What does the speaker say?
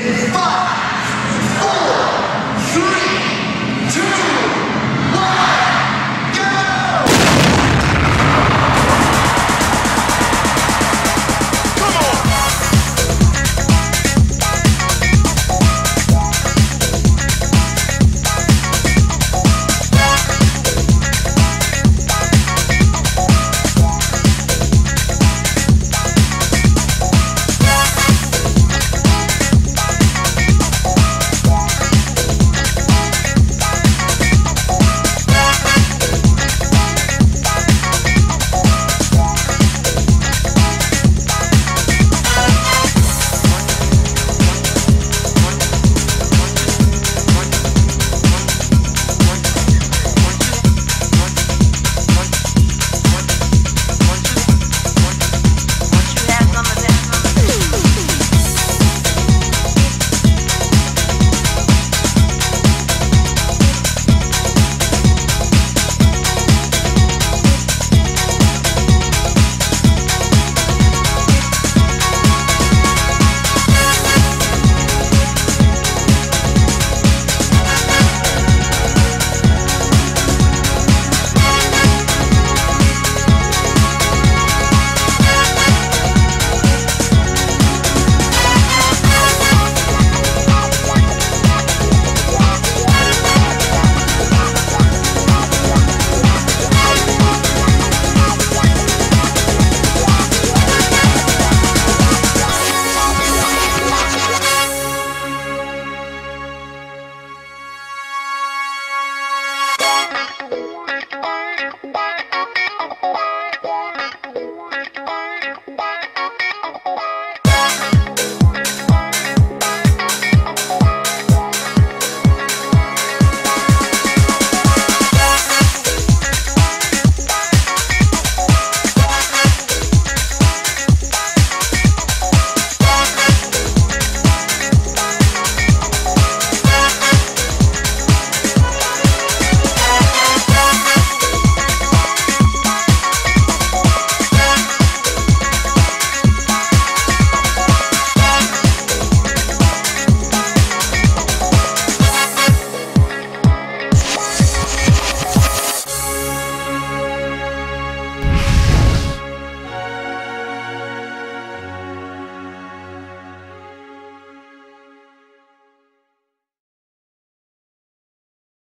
in five.